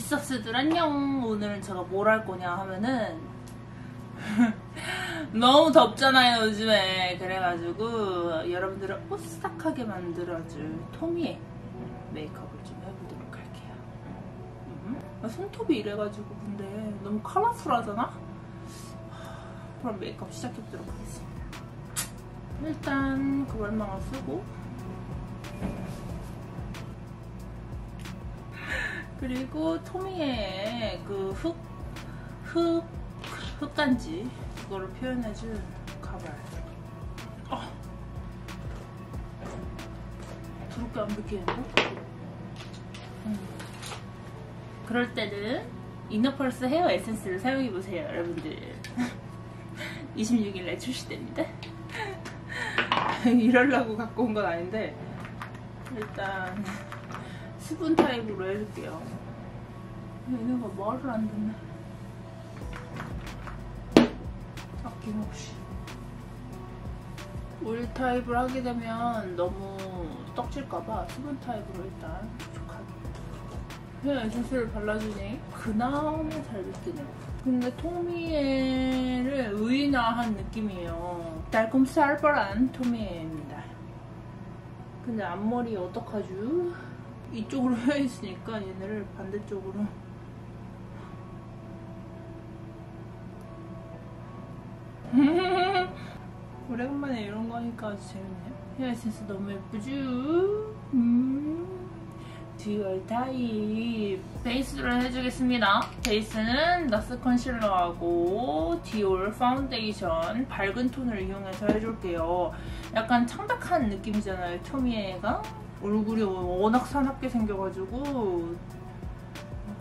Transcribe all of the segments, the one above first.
워츠업스들 안녕 오늘은 제가 뭘 할 거냐 하면은 너무 덥잖아요 요즘에 그래가지고 여러분들을 오싹하게 만들어줄 토미의 메이크업을 좀 해보도록 할게요 음? 아, 손톱이 이래가지고 근데 너무 컬러풀하잖아? 그럼 메이크업 시작해보도록 하겠습니다 일단 그걸만 쓰고 그리고 토미의 그 흙, 흙, 흙단지 그거를 표현해준 가발. 어. 더럽게 안 벗기는데? 음. 그럴 때는 이너펄스 헤어 에센스를 사용해보세요, 여러분들. 26일에 출시됩니다. 이럴라고 갖고 온 건 아닌데, 일단. 수분 타입으로 해줄게요. 얘네가 말을 안 듣네. 아낌없이. 오일 타입을 하게 되면 너무 떡질까봐 수분 타입으로 일단 촉촉하게. 헤어 에센스를 발라주니 그나마 잘 느끼네요. 근데 토미에를 의인화한 느낌이에요. 달콤살벌한 토미에입니다. 근데 앞머리 어떡하죠? 이쪽으로 휘어있으니까 얘네를 반대쪽으로. 오래간만에 이런 거 하니까 아주 재밌네요. 헤어 에센스 너무 예쁘죠? 음. Dual 타입. 베이스를 해주겠습니다. 베이스는 나스 컨실러하고 디올 파운데이션 밝은 톤을 이용해서 해줄게요. 약간 창백한 느낌이잖아요 토미에가 얼굴이 워낙 사납게 생겨가지고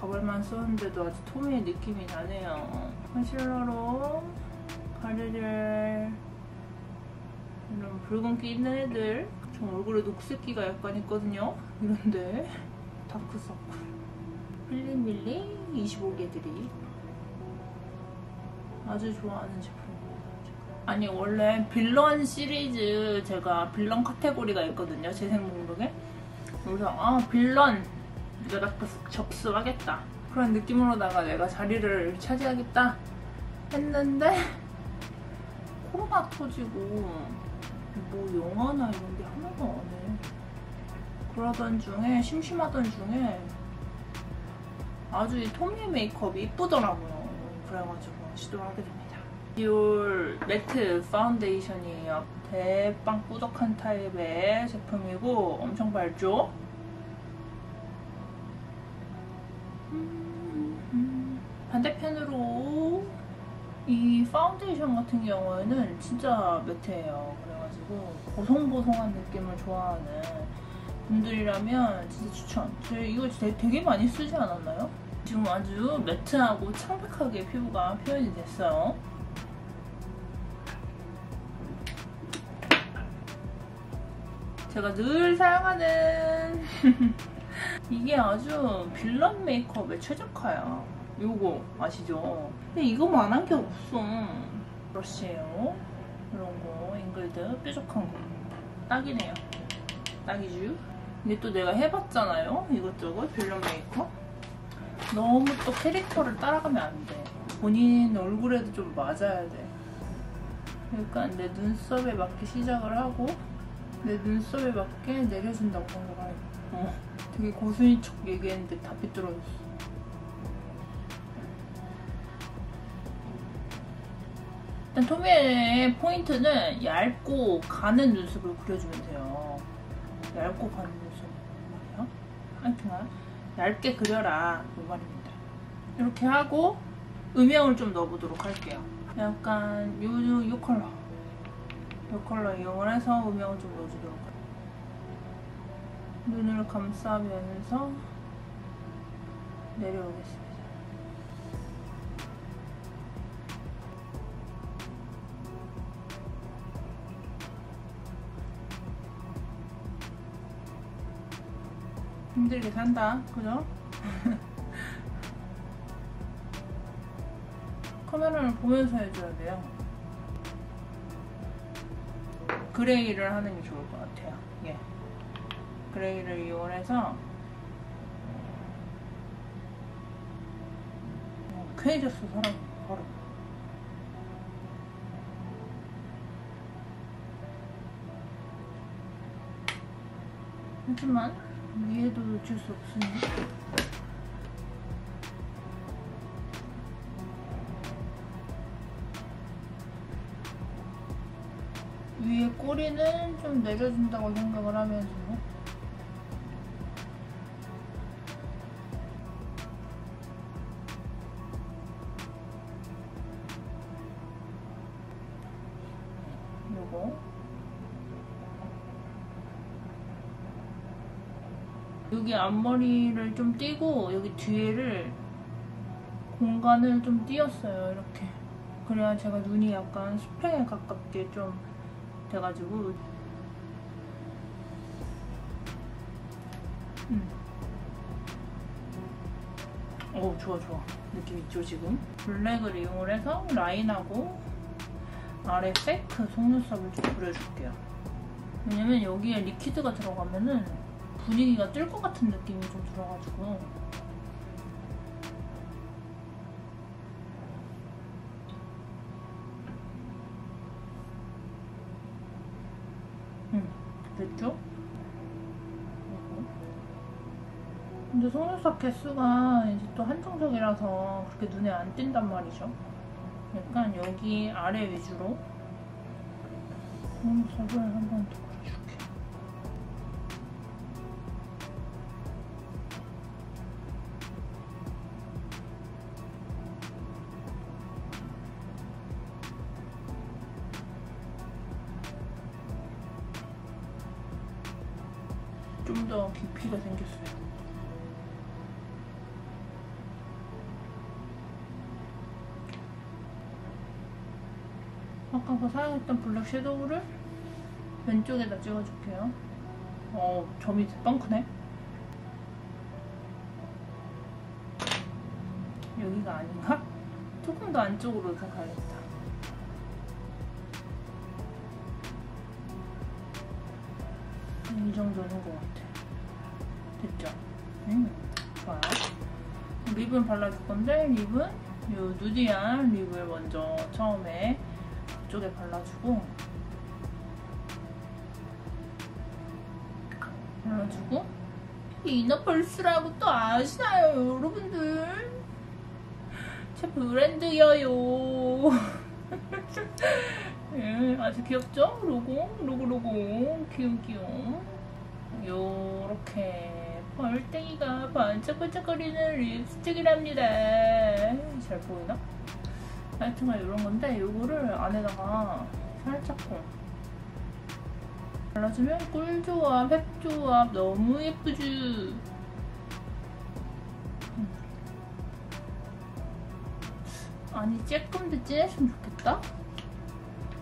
가발만 썼는데도 아주 토미의 느낌이 나네요. 컨실러로 가르를 이런 붉은기 있는 애들 저 얼굴에 녹색기가 약간 있거든요. 이런데 다크서클 필리밀리 25개들이 아주 좋아하는 제품입니다. 아니 원래 빌런 시리즈 제가 빌런 카테고리가 있거든요 재생 목록에 그래서 아 빌런 내가 접수하겠다 그런 느낌으로다가 내가 자리를 차지하겠다 했는데 코로나 터지고 뭐 영화나 이런 게 하나도 안 해. 그러던 중에 심심하던 중에 아주 이 토미 메이크업이 이쁘더라고요. 그래가지고 시도를 하게 됩니다. 디올 matte 파운데이션이에요. 대빵 꾸덕한 타입의 제품이고 엄청 밝죠? 반대편으로 이 파운데이션 같은 경우에는 진짜 matte예요. 그래가지고 보송보송한 느낌을 좋아하는 분들이라면 진짜 추천. 저 이거 되게 많이 쓰지 않았나요? 지금 아주 매트하고 창백하게 피부가 표현이 됐어요. 제가 늘 사용하는 이게 아주 빌런 메이크업의 최적화야. 요거 아시죠? 근데 이거만 한 게 없어. 브러쉬예요. 이런 거 잉글드 뾰족한 거. 딱이네요. 딱이죠? 근데 또 내가 해봤잖아요. 이것저것 빌런 메이크업. 너무 또 캐릭터를 따라가면 안 돼. 본인 얼굴에도 좀 맞아야 돼. 그러니까 내 눈썹에 맞게 시작을 하고 내 눈썹에 맞게 내려준다고 생각하고 어, 되게 고수인 척 얘기했는데 다 삐뚤어졌어. 일단 토미의 포인트는 얇고 가는 눈썹을 그려주면 돼요. 얇고 가는 눈썹. 말이야? 하여튼간. 얇게 그려라. 이 말입니다. 이렇게 하고 음영을 좀 넣어보도록 할게요. 약간 요, 요 컬러 이 컬러 이용을 해서 음영을 좀 넣어주도록 할게요. 눈을 감싸면서 내려오겠습니다. 힘들게 산다, 그죠? 카메라를 보면서 해줘야 돼요. 그레이를 하는 게 좋을 것 같아요. 예. 그레이를 이용해서 쾌해졌어 사람 바로 하지만 위에도 놓칠 수 없으니 꼬리는 좀 내려준다고 생각을 하면서 요거. 여기 앞머리를 좀 띄고 여기 뒤에를 공간을 좀 띄었어요 이렇게. 그래야 제가 눈이 약간 수평에 가깝게 좀 돼가지고. 음. 오 좋아 좋아. 느낌 있죠 지금? 블랙을 이용을 해서 라인하고 아래 페이크 속눈썹을 좀 그려줄게요. 왜냐면 여기에 리퀴드가 들어가면은 분위기가 뜰 것 같은 느낌이 좀 들어가지고 됐죠? 근데 속눈썹 개수가 이제 또 한정적이라서 그렇게 눈에 안 띈단 말이죠. 약간 여기 아래 위주로. 속눈썹을 한번 더 더 깊이가 생겼어요. 아까 그 사용했던 블랙 섀도우를 왼쪽에다 찍어줄게요. 어, 점이 대빵 크네. 여기가 아닌가? 조금 더 안쪽으로 더 가야겠다. 이 정도는 것 같아. 됐죠? 음, 좋아요. 립은 발라줄 건데, 립은 이 누디한 립을 먼저 처음에 이쪽에 발라주고, 발라주고, 이너펄스라고 또 아시나요, 여러분들? 제 브랜드여요. 예, 아주 귀엽죠? 로고, 로고, 로고. 귀여움, 귀여움. 요렇게 벌떼기가 반짝반짝거리는 립스틱이랍니다. 잘 보이나? 하여튼간 이런 건데, 요거를 안에다가 살짝쿵 발라주면 꿀조합, 팩조합 너무 예쁘지? 음. 아니, 더 진했으면 좋겠다?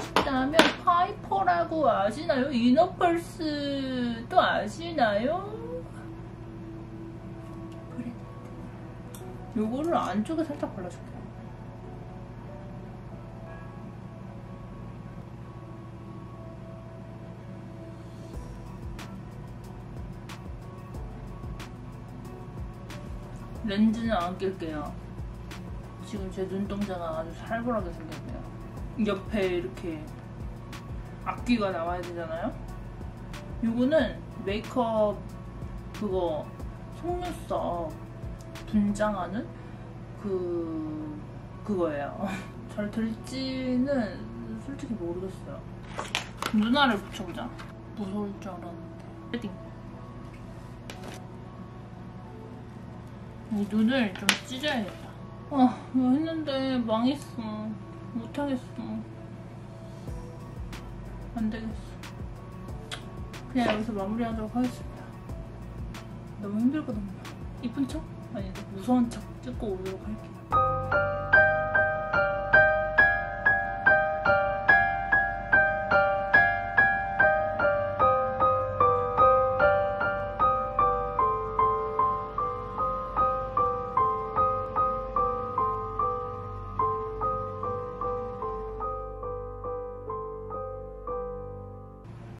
싶다면 파이퍼라고 아시나요? 이너펄스 또 아시나요? 요거를 안쪽에 살짝 발라줄게요. 렌즈는 안 낄게요. 지금 제 눈동자가 아주 살벌하게 생겼네요. 옆에 이렇게 앞귀가 나와야 되잖아요. 요거는 메이크업 그거 속눈썹 분장하는 그 그거예요. 잘 될지는 솔직히 모르겠어요. 눈알을 붙여보자. 무서울 줄 알았는데. 헤딩. 이 눈을 좀 찢어야겠다. 아, 이거 했는데 망했어. 못하겠어. 안 되겠어. 그냥 여기서 마무리하도록 하겠습니다. 너무 힘들거든요. 이쁜 척? 아, 예, 네. 무서운 척 찍고 오도록 할게요.